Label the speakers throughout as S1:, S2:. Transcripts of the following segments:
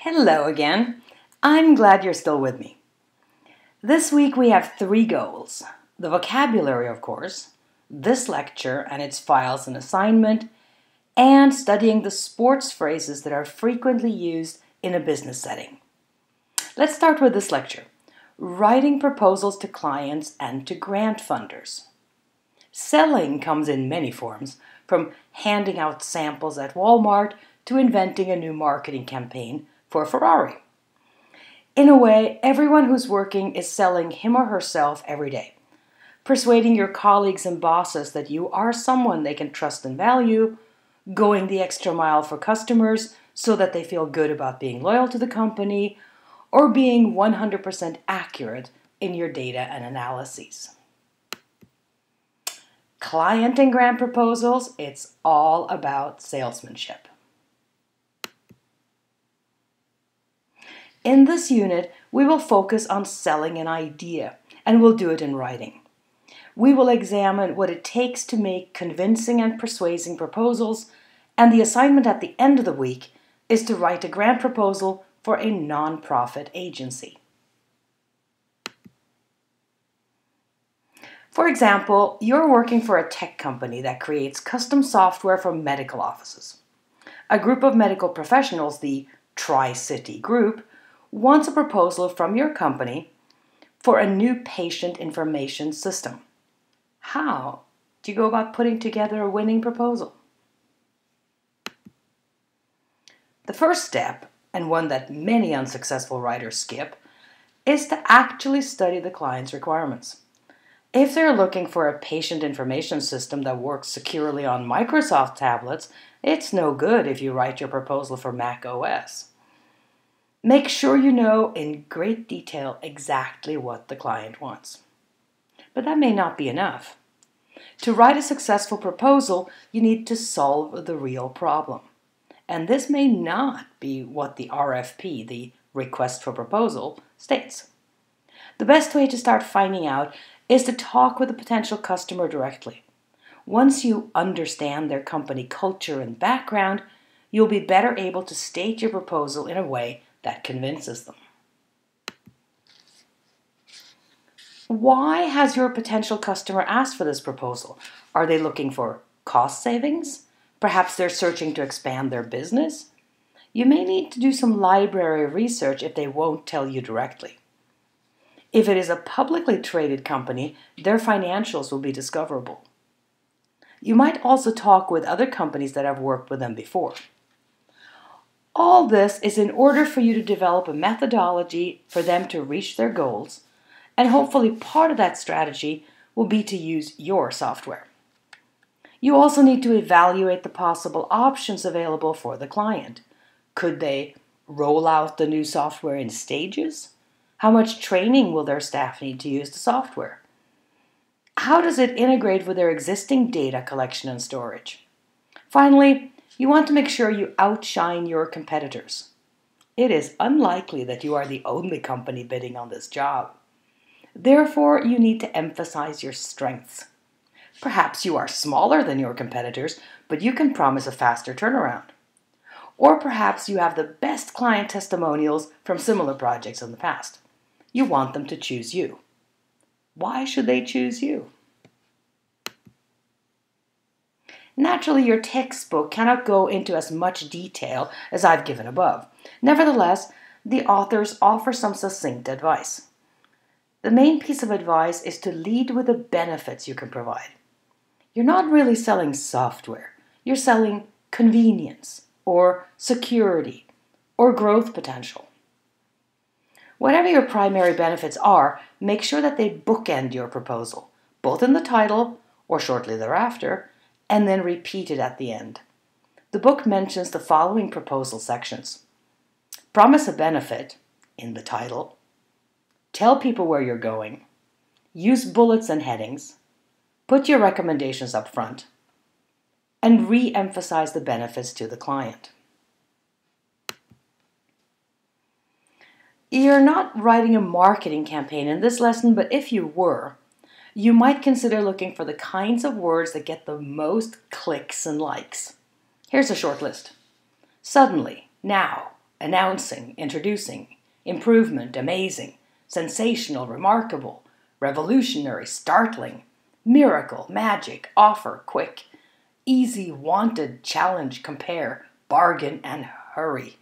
S1: Hello again. I'm glad you're still with me. This week we have three goals the vocabulary, of course, this lecture and its files and assignment, and studying the sports phrases that are frequently used in a business setting. Let's start with this lecture writing proposals to clients and to grant funders. Selling comes in many forms, from handing out samples at Walmart to inventing a new marketing campaign for Ferrari. In a way, everyone who's working is selling him or herself every day, persuading your colleagues and bosses that you are someone they can trust and value, going the extra mile for customers so that they feel good about being loyal to the company, or being 100% accurate in your data and analyses. Client and grant proposals, it's all about salesmanship. In this unit, we will focus on selling an idea, and we'll do it in writing. We will examine what it takes to make convincing and persuasive proposals, and the assignment at the end of the week is to write a grant proposal for a nonprofit agency. For example, you're working for a tech company that creates custom software for medical offices. A group of medical professionals, the Tri City Group, wants a proposal from your company for a new patient information system. How do you go about putting together a winning proposal? The first step, and one that many unsuccessful writers skip, is to actually study the client's requirements. If they're looking for a patient information system that works securely on Microsoft tablets, it's no good if you write your proposal for Mac OS. Make sure you know in great detail exactly what the client wants. But that may not be enough. To write a successful proposal, you need to solve the real problem. And this may not be what the RFP, the request for proposal, states. The best way to start finding out is to talk with a potential customer directly. Once you understand their company culture and background, you'll be better able to state your proposal in a way that convinces them. Why has your potential customer asked for this proposal? Are they looking for cost savings? Perhaps they're searching to expand their business? You may need to do some library research if they won't tell you directly. If it is a publicly traded company, their financials will be discoverable. You might also talk with other companies that have worked with them before. All this is in order for you to develop a methodology for them to reach their goals, and hopefully part of that strategy will be to use your software. You also need to evaluate the possible options available for the client. Could they roll out the new software in stages? How much training will their staff need to use the software? How does it integrate with their existing data collection and storage? Finally, you want to make sure you outshine your competitors. It is unlikely that you are the only company bidding on this job. Therefore, you need to emphasize your strengths. Perhaps you are smaller than your competitors, but you can promise a faster turnaround. Or perhaps you have the best client testimonials from similar projects in the past. You want them to choose you. Why should they choose you? Naturally, your textbook cannot go into as much detail as I've given above. Nevertheless, the authors offer some succinct advice. The main piece of advice is to lead with the benefits you can provide. You're not really selling software, you're selling convenience, or security, or growth potential. Whatever your primary benefits are, make sure that they bookend your proposal, both in the title or shortly thereafter, and then repeat it at the end. The book mentions the following proposal sections. Promise a benefit in the title, tell people where you're going, use bullets and headings, put your recommendations up front, and re emphasize the benefits to the client. You're not writing a marketing campaign in this lesson, but if you were, you might consider looking for the kinds of words that get the most clicks and likes. Here's a short list suddenly, now, announcing, introducing, improvement, amazing, sensational, remarkable, revolutionary, startling, miracle, magic, offer, quick, easy, wanted, challenge, compare, bargain, and hurry.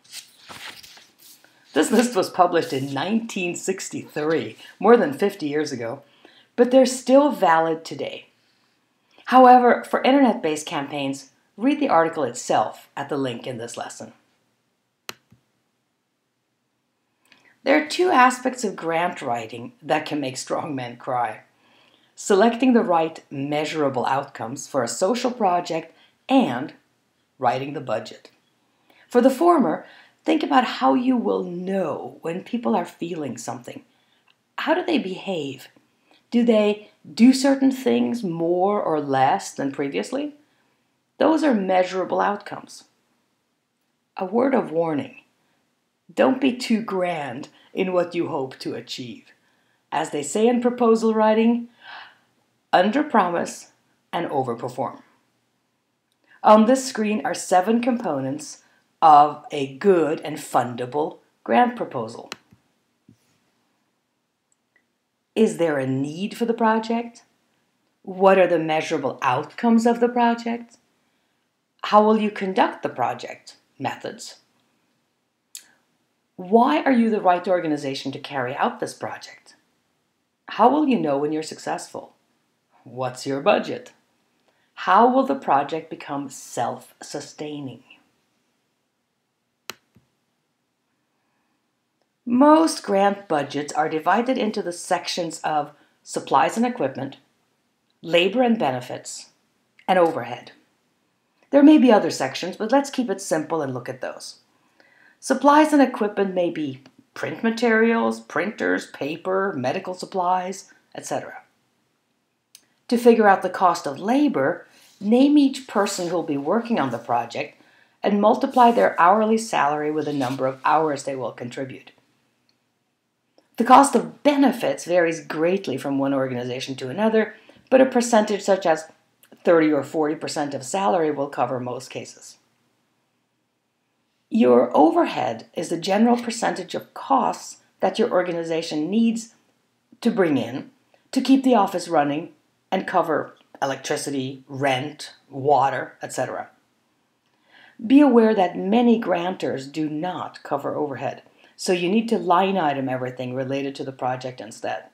S1: This list was published in 1963, more than 50 years ago, but they're still valid today. However, for internet based campaigns, read the article itself at the link in this lesson. There are two aspects of grant writing that can make strong men cry selecting the right measurable outcomes for a social project and writing the budget. For the former, think about how you will know when people are feeling something. How do they behave? Do they do certain things more or less than previously? Those are measurable outcomes. A word of warning don't be too grand in what you hope to achieve. As they say in proposal writing, under promise and overperform. On this screen are seven components of a good and fundable grant proposal. Is there a need for the project? What are the measurable outcomes of the project? How will you conduct the project? Methods. Why are you the right organization to carry out this project? How will you know when you're successful? What's your budget? How will the project become self sustaining? Most grant budgets are divided into the sections of supplies and equipment, labor and benefits, and overhead. There may be other sections, but let's keep it simple and look at those. Supplies and equipment may be print materials, printers, paper, medical supplies, etc. To figure out the cost of labor, name each person who will be working on the project and multiply their hourly salary with the number of hours they will contribute. The cost of benefits varies greatly from one organization to another, but a percentage such as 30 or 40% of salary will cover most cases. Your overhead is the general percentage of costs that your organization needs to bring in to keep the office running and cover electricity, rent, water, etc. Be aware that many grantors do not cover overhead so you need to line item everything related to the project instead.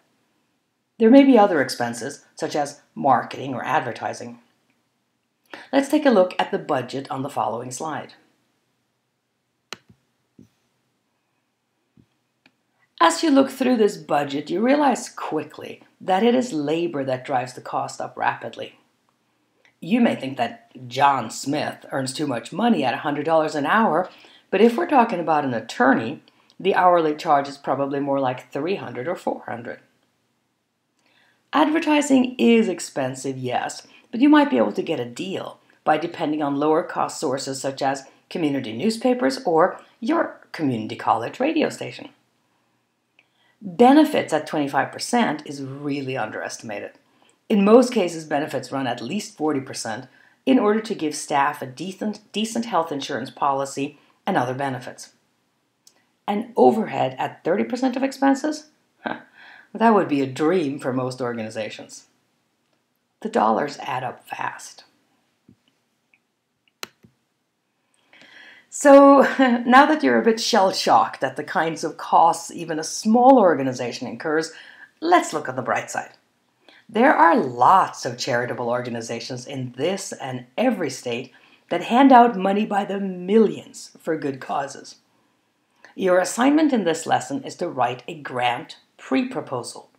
S1: There may be other expenses, such as marketing or advertising. Let's take a look at the budget on the following slide. As you look through this budget, you realize quickly that it is labor that drives the cost up rapidly. You may think that John Smith earns too much money at $100 an hour, but if we're talking about an attorney, the hourly charge is probably more like 300 or 400. Advertising is expensive, yes, but you might be able to get a deal by depending on lower cost sources such as community newspapers or your community college radio station. Benefits at 25% is really underestimated. In most cases, benefits run at least 40% in order to give staff a decent, decent health insurance policy and other benefits and overhead at 30% of expenses? Huh, that would be a dream for most organizations. The dollars add up fast. So now that you're a bit shell shocked at the kinds of costs even a small organization incurs, let's look on the bright side. There are lots of charitable organizations in this and every state that hand out money by the millions for good causes. Your assignment in this lesson is to write a grant pre-proposal.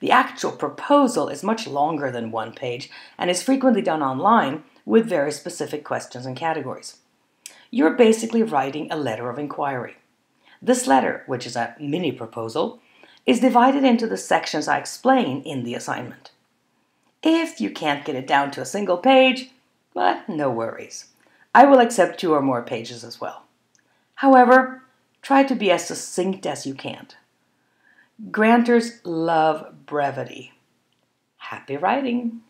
S1: The actual proposal is much longer than one page and is frequently done online with very specific questions and categories. You're basically writing a letter of inquiry. This letter, which is a mini proposal, is divided into the sections I explain in the assignment. If you can't get it down to a single page, but no worries. I will accept two or more pages as well. However, Try to be as succinct as you can. Grantors love brevity. Happy writing!